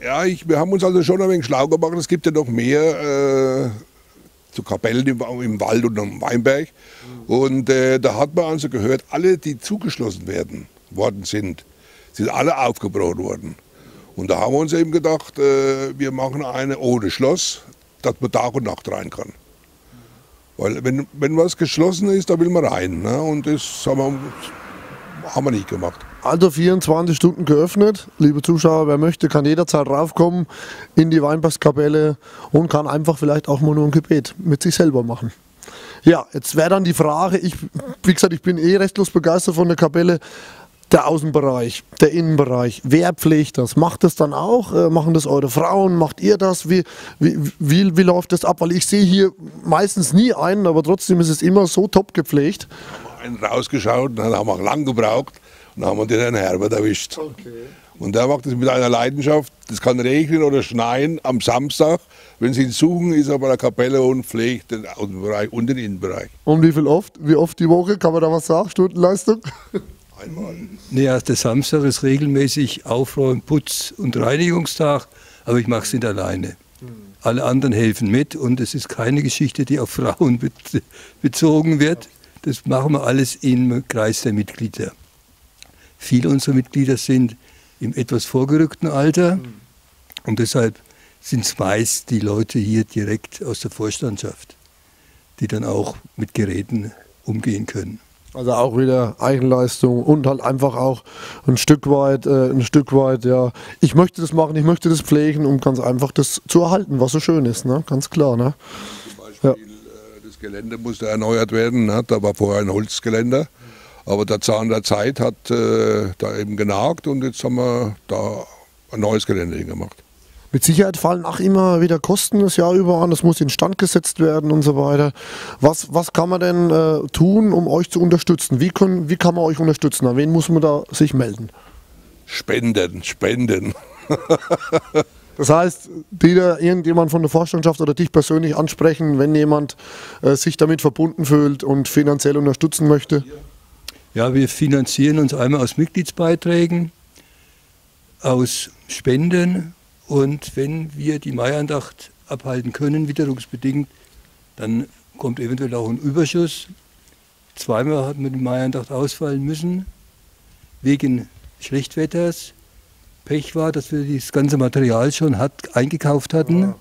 Speaker 8: Ja, ich, wir haben uns also schon ein wenig schlau gemacht. Es gibt ja noch mehr äh, zu Kapellen im, im, Wald und am Weinberg. Und äh, da hat man also gehört, alle, die zugeschlossen werden worden sind, sind alle aufgebrochen worden. Und da haben wir uns eben gedacht, äh, wir machen eine ohne Schloss, dass man Tag und Nacht rein kann. Weil wenn, wenn was geschlossen ist, da will man rein. Ne? Und das haben wir, haben wir nicht gemacht.
Speaker 7: Also 24 Stunden geöffnet. Liebe Zuschauer, wer möchte, kann jederzeit raufkommen in die Weinbachskapelle und kann einfach vielleicht auch mal nur ein Gebet mit sich selber machen. Ja, jetzt wäre dann die Frage, ich, wie gesagt, ich bin eh restlos begeistert von der Kapelle der Außenbereich, der Innenbereich. Wer pflegt das? Macht das dann auch? Äh, machen das eure Frauen? Macht ihr das? Wie, wie, wie, wie läuft das ab? Weil ich sehe hier meistens nie einen, aber trotzdem ist es immer so top gepflegt.
Speaker 8: Wir haben einen rausgeschaut, dann haben wir lang gebraucht und dann haben wir den Herrn Herbert erwischt. Okay. Und der macht das mit einer Leidenschaft. Das kann regnen oder schneien am Samstag. Wenn Sie ihn suchen, ist er bei der Kapelle und pflegt den Außenbereich und den Innenbereich.
Speaker 7: Und wie viel oft? Wie oft die Woche? Kann man da was sagen? Stundenleistung?
Speaker 9: Einmal. Naja, der Samstag ist regelmäßig Aufräum, Putz und Reinigungstag, aber ich mache es nicht alleine. Alle anderen helfen mit und es ist keine Geschichte, die auf Frauen bezogen wird. Das machen wir alles im Kreis der Mitglieder. Viele unserer Mitglieder sind im etwas vorgerückten Alter und deshalb sind es meist die Leute hier direkt aus der Vorstandschaft, die dann auch mit Geräten umgehen können.
Speaker 7: Also auch wieder Eigenleistung und halt einfach auch ein Stück weit, äh, ein Stück weit, ja, ich möchte das machen, ich möchte das pflegen, um ganz einfach das zu erhalten, was so schön ist, ne? ganz klar. Ne?
Speaker 8: Zum Beispiel, ja. äh, das Gelände musste erneuert werden, ne? da war vorher ein Holzgeländer, aber der Zahn der Zeit hat äh, da eben genagt und jetzt haben wir da ein neues Gelände hingemacht.
Speaker 7: Mit Sicherheit fallen auch immer wieder Kosten das Jahr über an, das muss instand gesetzt werden und so weiter. Was, was kann man denn äh, tun, um euch zu unterstützen? Wie, können, wie kann man euch unterstützen? An wen muss man da sich melden?
Speaker 8: Spenden, spenden.
Speaker 7: Das heißt, Dieter, irgendjemand von der Vorstandschaft oder dich persönlich ansprechen, wenn jemand äh, sich damit verbunden fühlt und finanziell unterstützen möchte?
Speaker 9: Ja, wir finanzieren uns einmal aus Mitgliedsbeiträgen, aus Spenden und wenn wir die Maiandacht abhalten können, witterungsbedingt, dann kommt eventuell auch ein Überschuss. Zweimal hat man die Maiandacht ausfallen müssen, wegen Schlechtwetters. Pech war, dass wir das ganze Material schon hat, eingekauft hatten. Ja.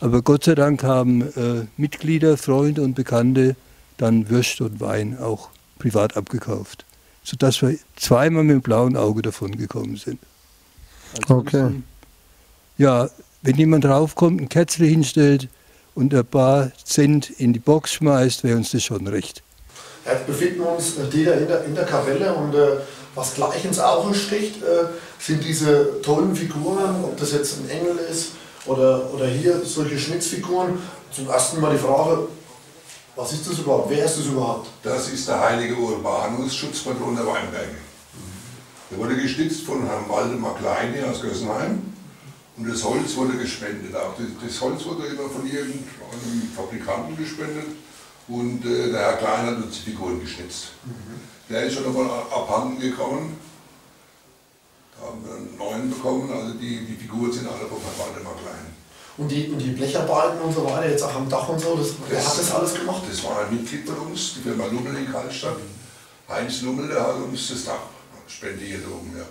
Speaker 9: Aber Gott sei Dank haben äh, Mitglieder, Freunde und Bekannte dann Würst und Wein auch privat abgekauft. sodass wir zweimal mit dem blauen Auge davon gekommen sind.
Speaker 7: Okay.
Speaker 9: Ja, wenn jemand draufkommt, ein Kätzle hinstellt und ein paar Cent in die Box schmeißt, wäre uns das schon recht.
Speaker 7: Jetzt befinden wir uns wieder in der, in der Kapelle und äh, was gleich ins Auge sticht, äh, sind diese tollen Figuren, ob das jetzt ein Engel ist oder, oder hier solche Schnitzfiguren. Zum ersten Mal die Frage, was ist das überhaupt? Wer ist das überhaupt?
Speaker 8: Das ist der heilige Urbanus, Schutzpatron der Weinberge. Der wurde gestützt von Herrn Waldemar Klein hier aus Gössenheim. Und das Holz wurde gespendet. Auch das, das Holz wurde immer von irgendeinem Fabrikanten gespendet. Und äh, der Herr Klein hat uns die Figuren geschnitzt. Der ist schon einmal abhanden gekommen. Da haben wir einen neuen bekommen. Also die, die Figuren sind alle von Herrn Waldemar Klein.
Speaker 7: Und die, und die Blecherbalken und so weiter, jetzt auch am Dach und so, das, wer hat das alles gemacht?
Speaker 8: Das war ein Mitglied von uns, die Firma Lummel in Karlstadt. Heinz Lummel, der hat uns das Dach spendiert oben. Ja.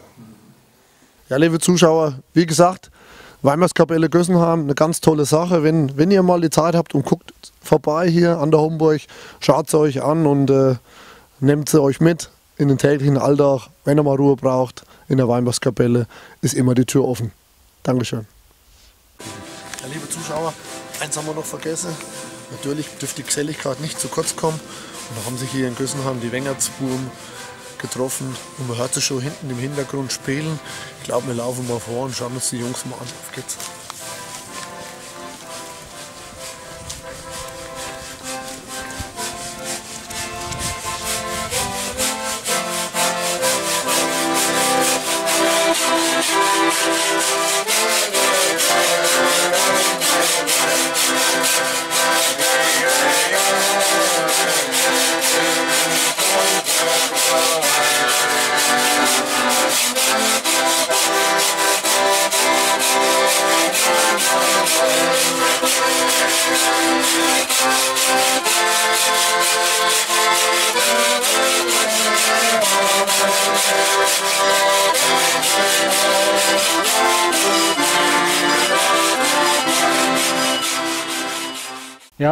Speaker 7: Ja, liebe Zuschauer, wie gesagt, Weimarskapelle Gössenheim, eine ganz tolle Sache. Wenn, wenn ihr mal die Zeit habt und guckt vorbei hier an der Homburg, schaut sie euch an und äh, nehmt sie euch mit in den täglichen Alltag. Wenn ihr mal Ruhe braucht in der Weinbergskapelle, ist immer die Tür offen. Dankeschön. Ja, liebe Zuschauer, eins haben wir noch vergessen. Natürlich dürfte die Geselligkeit nicht zu kurz kommen. Und da haben sich hier in Gössenheim die Wengertsbuben getroffen und man hört sie schon hinten im Hintergrund spielen. Ich glaube, wir laufen mal vor und schauen uns die Jungs mal an. Auf geht's.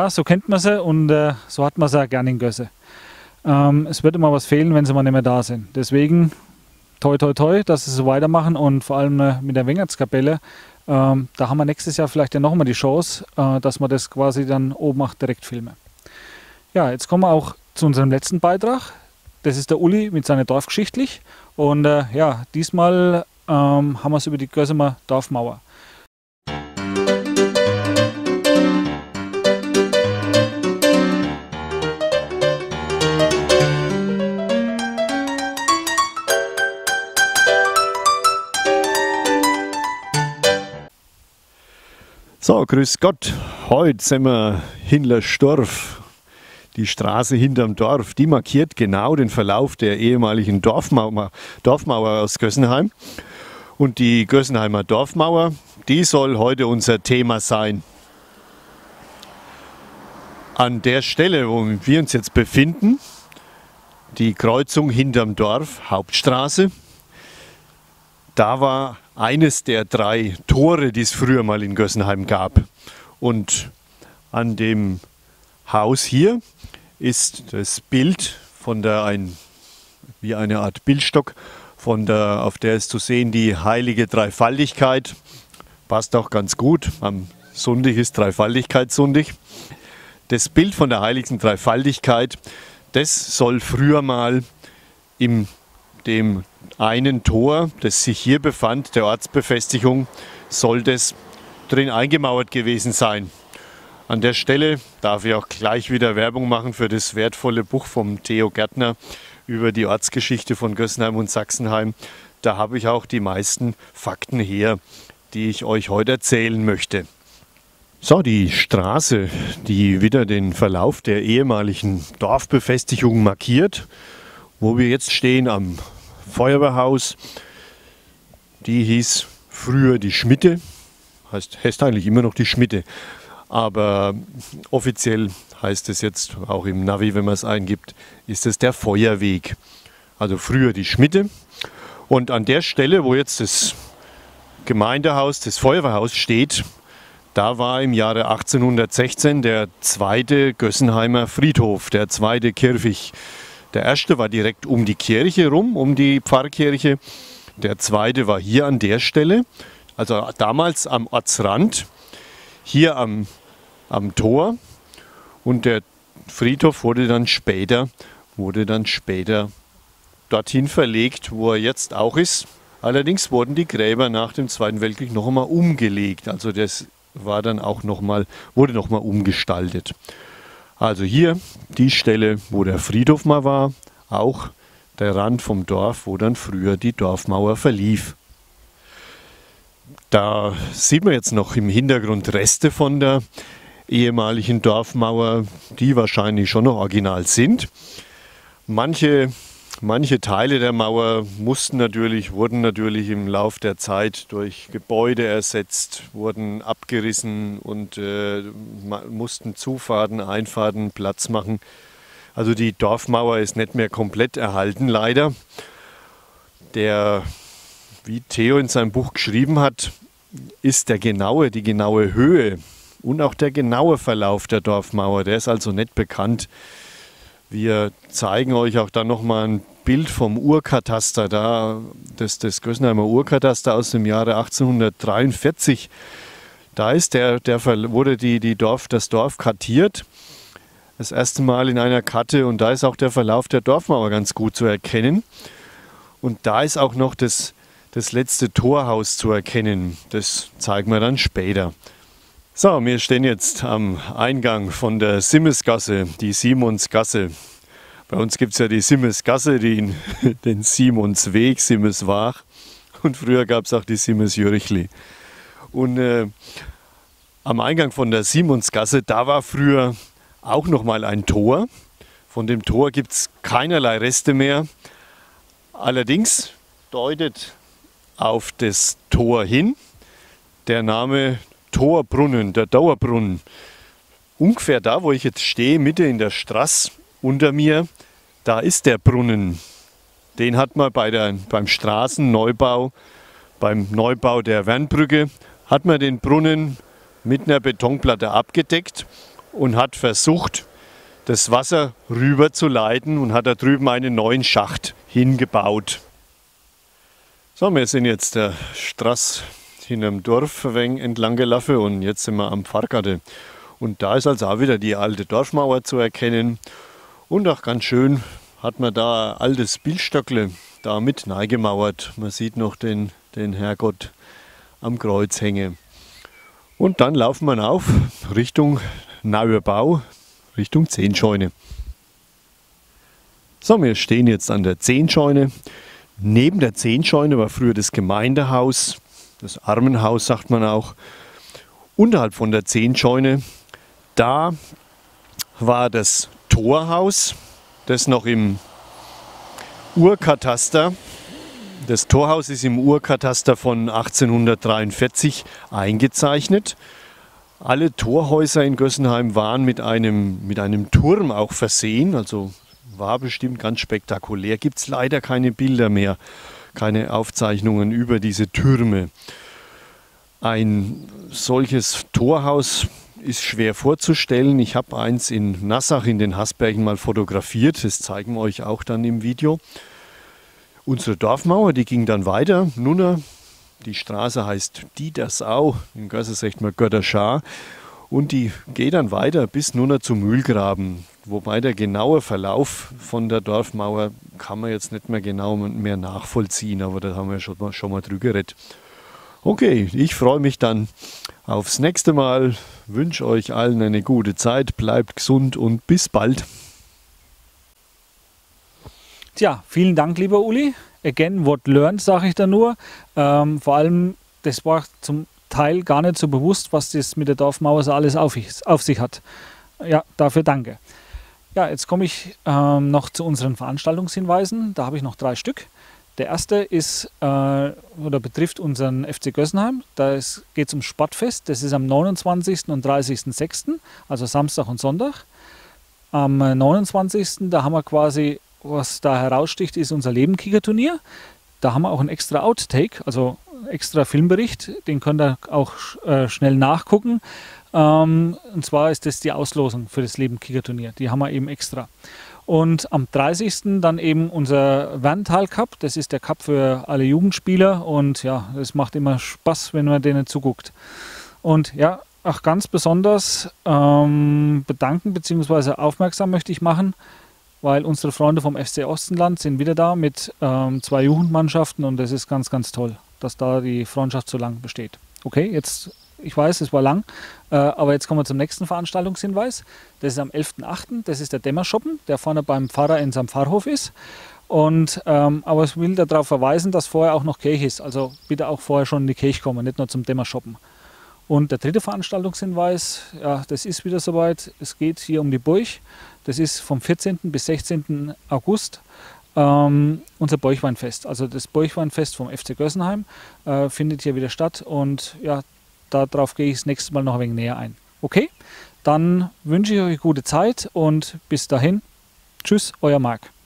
Speaker 1: So kennt man sie und äh, so hat man sie auch gerne in Gösse. Ähm, es wird immer was fehlen, wenn sie mal nicht mehr da sind. Deswegen toi toi toi, dass sie so weitermachen und vor allem äh, mit der Wengertskapelle. Ähm, da haben wir nächstes Jahr vielleicht ja nochmal die Chance, äh, dass wir das quasi dann oben auch direkt filmen. Ja, jetzt kommen wir auch zu unserem letzten Beitrag. Das ist der Uli mit seiner Dorfgeschichtlich. Und äh, ja, diesmal ähm, haben wir es über die Gössemer Dorfmauer.
Speaker 12: So, grüß Gott. Heute sind wir Hinlersdorf. Die Straße hinterm Dorf, die markiert genau den Verlauf der ehemaligen Dorfmauer, Dorfmauer aus Gössenheim. Und die Gössenheimer Dorfmauer, die soll heute unser Thema sein. An der Stelle, wo wir uns jetzt befinden, die Kreuzung hinterm Dorf, Hauptstraße, da war eines der drei Tore, die es früher mal in Gössenheim gab. Und an dem Haus hier ist das Bild von der ein wie eine Art Bildstock von der auf der ist zu sehen die heilige Dreifaltigkeit. Passt auch ganz gut. Am Sonntag ist Dreifaltigkeitssonntag. Das Bild von der heiligen Dreifaltigkeit das soll früher mal im dem einen Tor, das sich hier befand, der Ortsbefestigung, soll das drin eingemauert gewesen sein. An der Stelle darf ich auch gleich wieder Werbung machen für das wertvolle Buch vom Theo Gärtner über die Ortsgeschichte von Gössenheim und Sachsenheim. Da habe ich auch die meisten Fakten her, die ich euch heute erzählen möchte. So, die Straße, die wieder den Verlauf der ehemaligen Dorfbefestigung markiert, wo wir jetzt stehen am Feuerwehrhaus. Die hieß früher die Schmitte, heißt, heißt eigentlich immer noch die Schmitte, aber offiziell heißt es jetzt auch im Navi, wenn man es eingibt, ist es der Feuerweg. Also früher die Schmitte. Und an der Stelle, wo jetzt das Gemeindehaus, das Feuerwehrhaus steht, da war im Jahre 1816 der zweite Gössenheimer Friedhof, der zweite Kirchwig Der erste war direkt um die Kirche rum, um die Pfarrkirche. Der zweite war hier an der Stelle, also damals am Ortsrand, hier am, am Tor. Und der Friedhof wurde dann später, wurde dann später dorthin verlegt, wo er jetzt auch ist. Allerdings wurden die Gräber nach dem Zweiten Weltkrieg noch einmal umgelegt. Also das war dann auch noch mal, wurde noch mal umgestaltet. Also hier die Stelle, wo der Friedhof mal war, auch der Rand vom Dorf, wo dann früher die Dorfmauer verlief. Da sieht man jetzt noch im Hintergrund Reste von der ehemaligen Dorfmauer, die wahrscheinlich schon noch original sind. Manche Manche Teile der Mauer mussten natürlich, wurden natürlich im Laufe der Zeit durch Gebäude ersetzt, wurden abgerissen und äh, mussten Zufahrten, Einfahrten Platz machen. Also die Dorfmauer ist nicht mehr komplett erhalten, leider. Der, wie Theo in seinem Buch geschrieben hat, ist der genaue, die genaue Höhe und auch der genaue Verlauf der Dorfmauer, der ist also nicht bekannt. Wir zeigen euch auch dann nochmal ein Bild vom Urkataster da, das, das Gössenheimer Urkataster aus dem Jahre 1843. Da ist der, der wurde die, die Dorf, das Dorf kartiert. Das erste Mal in einer Karte und da ist auch der Verlauf der Dorfmauer ganz gut zu erkennen. Und da ist auch noch das, das letzte Torhaus zu erkennen. Das zeigen wir dann später. So, wir stehen jetzt am Eingang von der Simmesgasse, die Simonsgasse. Bei uns gibt es ja die Simmesgasse, die, den Simonsweg, Simmeswach. Und früher gab es auch die Simmesjürchli. Und äh, am Eingang von der Simonsgasse, da war früher auch noch mal ein Tor. Von dem Tor gibt es keinerlei Reste mehr. Allerdings deutet auf das Tor hin der Name Torbrunnen, der Dauerbrunnen. Ungefähr da, wo ich jetzt stehe, Mitte in der Straße unter mir, da ist der Brunnen. Den hat man bei der, beim Straßenneubau, beim Neubau der Wernbrücke, hat man den Brunnen mit einer Betonplatte abgedeckt und hat versucht, das Wasser rüber zu leiten und hat da drüben einen neuen Schacht hingebaut. So, wir sind jetzt der Straße hinterm Dorf ein wenig entlang gelaufen und jetzt sind wir am Pfarrgarten. Und da ist also auch wieder die alte Dorfmauer zu erkennen. Und auch ganz schön hat man da ein altes Bildstöckle da mit gemauert. Man sieht noch den, den Herrgott am Kreuz hängen. Und dann laufen wir auf Richtung Nauer Bau, Richtung Zehnscheune. So, wir stehen jetzt an der Zehnscheune. Neben der Zehnscheune war früher das Gemeindehaus das Armenhaus sagt man auch, unterhalb von der Zehnscheune. Da war das Torhaus, das noch im Urkataster, das Torhaus ist im Urkataster von 1843 eingezeichnet. Alle Torhäuser in Gössenheim waren mit einem, mit einem Turm auch versehen, also war bestimmt ganz spektakulär. Gibt es leider keine Bilder mehr keine Aufzeichnungen über diese Türme. Ein solches Torhaus ist schwer vorzustellen. Ich habe eins in Nassach in den Hasbergen mal fotografiert. Das zeigen wir euch auch dann im Video. Unsere Dorfmauer, die ging dann weiter. Nunner, die Straße heißt Dietersau, in Gösse sagt man Götterschar. Und die geht dann weiter bis Nunner zum Mühlgraben. Wobei der genaue Verlauf von der Dorfmauer kann man jetzt nicht mehr genau mehr nachvollziehen, aber da haben wir schon mal, schon mal drüber geredet. Okay, ich freue mich dann aufs nächste Mal, wünsche euch allen eine gute Zeit, bleibt gesund und bis bald.
Speaker 1: Tja, vielen Dank, lieber Uli. Again, what learned, sage ich da nur. Ähm, vor allem, das war zum Teil gar nicht so bewusst, was das mit der Dorfmauer so alles auf, auf sich hat. Ja, dafür danke. Ja, jetzt komme ich ähm, noch zu unseren Veranstaltungshinweisen. Da habe ich noch drei Stück. Der erste ist äh, oder betrifft unseren FC Gössenheim. Da geht es um Sportfest. Das ist am 29. und 30.06., also Samstag und Sonntag. Am 29. da haben wir quasi, was da heraussticht, ist unser Lebenkicker-Turnier. Da haben wir auch ein extra Outtake, also extra Filmbericht. Den könnt ihr auch äh, schnell nachgucken. Ähm, und zwar ist das die Auslosung für das Leben Kicker Turnier. Die haben wir eben extra. Und am 30. dann eben unser Werntal Cup. Das ist der Cup für alle Jugendspieler und ja, es macht immer Spaß, wenn man denen zuguckt. Und ja, auch ganz besonders ähm, bedanken bzw. aufmerksam möchte ich machen, weil unsere Freunde vom FC Ostenland sind wieder da mit ähm, zwei Jugendmannschaften und das ist ganz, ganz toll, dass da die Freundschaft so lang besteht. Okay, jetzt, ich weiß, es war lang, äh, aber jetzt kommen wir zum nächsten Veranstaltungshinweis. Das ist am 11.08., das ist der Dämmerschuppen, der vorne beim Pfarrer in seinem Pfarrhof ist. Und, ähm, aber ich will darauf verweisen, dass vorher auch noch Kirche ist. Also bitte auch vorher schon in die Kirche kommen, nicht nur zum Dämmershoppen. Und der dritte Veranstaltungshinweis, ja, das ist wieder soweit. Es geht hier um die Burg. Das ist vom 14. bis 16. August ähm, unser Burgweinfest. Also das Burgweinfest vom FC Gössenheim äh, findet hier wieder statt. Und ja, darauf gehe ich das nächste Mal noch ein wenig näher ein. Okay, dann wünsche ich euch gute Zeit und bis dahin. Tschüss, euer Marc.